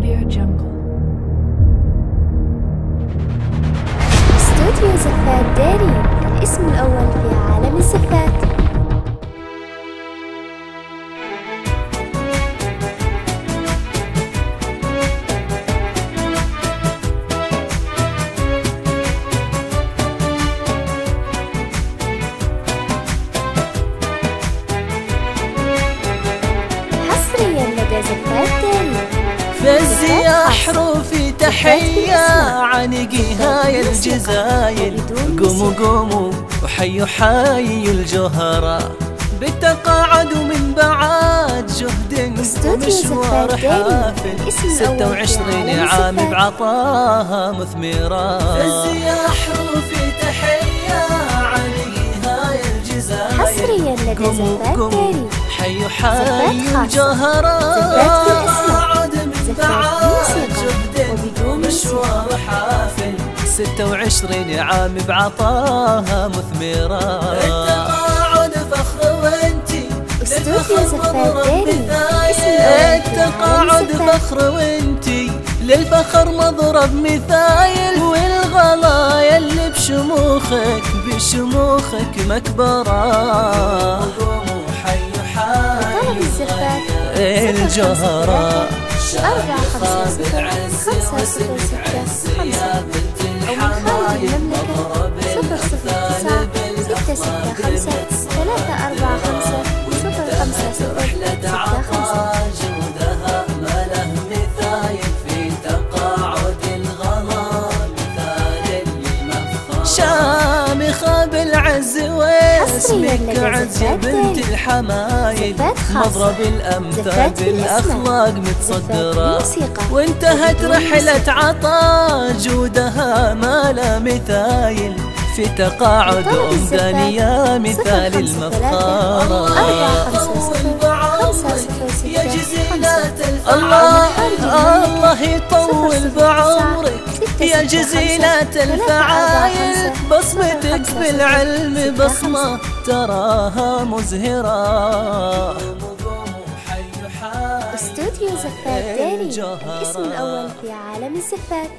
Audio Jungle. استوديو زفات داري الاسم الأول في عالم الزفات. حصريا لدى زفات داري. فزي حروفي تحية عنقي هاي الجزاير قوموا قوموا وحيوا حي الجوهرة بالتقاعد ومن بعد جهد ومشوار حافل. ستة وعشرين عام بعطاها مثمرة. فزي حروفي تحية عنقي هاي الجزاير حصريا لدى قوموا. زفات حيوا حي خاصة. ستة وعشرين عام بعطاها مثمرة. التقاعد فخر وانتي التقاعد فخر وانتي للفخر مضرب مثايل. والغلايا اللي بشموخك بشموخك مكبرة. قوموا حيوا حي الجوهرة أربعة خمسة صفر خمسة صفر ستة خمسة. أو المملكة صفر صفر ستة ستة خمسة ثلاثة أربعة خمسة صفر خمسة صفر ستة خمسة شامخة بالعز واسمك لدى عز بنت. الحمايل. مضرب زفات متصدرة. بالموسيقى. وانتهت موسيقى. عطاء جودها ما لا مثايل. في تقاعد الزفات. دانية مثال خمسة الله الله يطول بعمرك. يا جزيلة الفعايل أربعة خمسة بالعلم ستة بصمة تراها مزهرة استوديو زفات الجوهرة. الاسم الأول في عالم الزفات